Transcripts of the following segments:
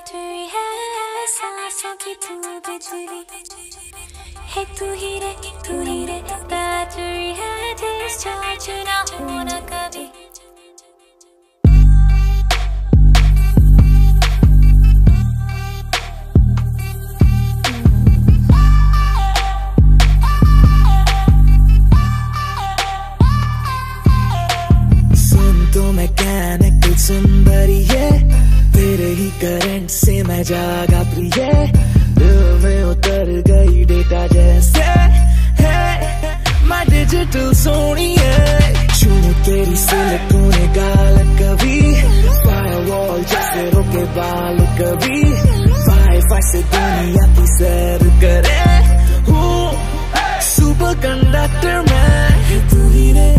Battery है सांसों की तू बिजली है तू ही रे तू ही रे बैटरी है मैं जागा प्रिय। दिल में उतर गई डेटा जैसे। है डिजिटल सोनी है छू तेरी सिलिकॉन गाल कभी। फायरवॉल जैसे रोके बाल कभी। वाईफाई से दुनिया की सैर करे। हूँ सुपर कंडक्टर मैं। तू ही रे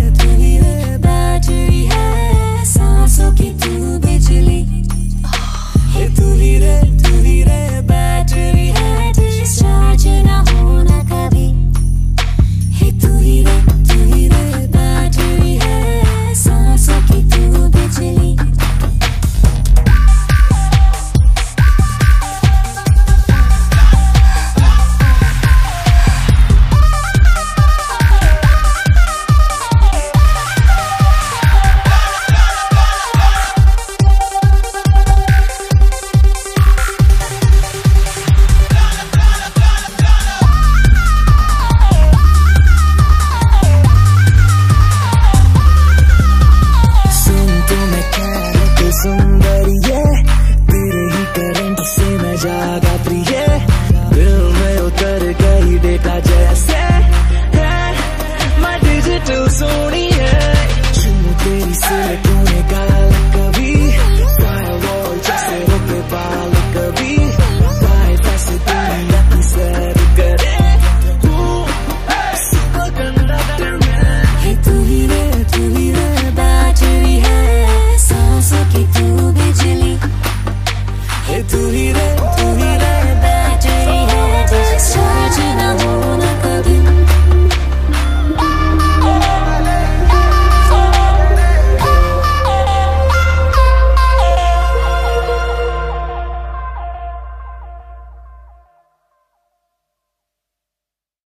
जागा प्रिय। दिल में उतर गई डेटा जैसे। है मैं डिजिटल सोनी है। छू तेरी सिलिकॉन गाल कभी। फायरवॉल जैसे रोके बाल कभी। वाईफाई से दुनिया की सैर करे हूँ है तू ही रे तू ही रे बैटरी है। सांसों की तू बिजली। है तू ही रे